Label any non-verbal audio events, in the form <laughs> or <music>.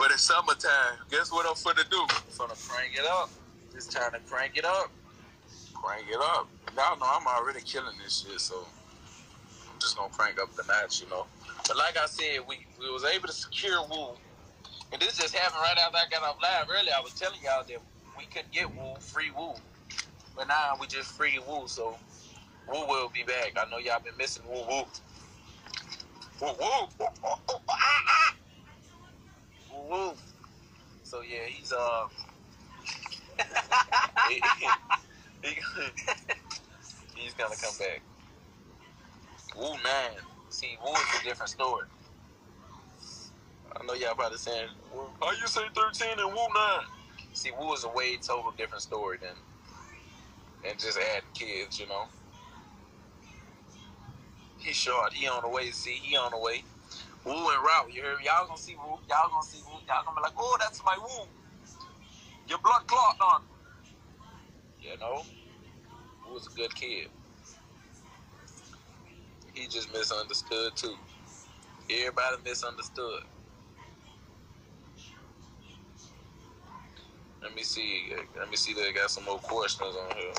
But it's summertime. Guess what I'm finna do? I'm finna crank it up. Just trying to crank it up. Crank it up. Y'all know I'm already killing this shit, so I'm just gonna crank up the notch, you know. But like I said, we, we was able to secure Woo. And this just happened right after I got off live earlier. I was telling y'all that we couldn't get Woo, free Woo. But now we just free Woo, so Woo will be back. I know y'all been missing Woo. Woo Woo. Woo Woo. So yeah, he's uh <laughs> he- he- <laughs> he's gonna come back. Woo nine. See, Woo is a different story. I know y'all probably saying, How you say 13 and Woo 9? see, Woo is a way total different story than than just adding kids, you know. He's short. He on the way. See, he on the way. Woo and route. You heard? Y'all gonna see Woo. Y'all gonna see Woo. Y'all gonna be like, oh, that's my Woo. Your blood clot on. You know, Woo was a good kid. He just misunderstood too. Everybody misunderstood. Let me see. Let me see. They got some more questions on here.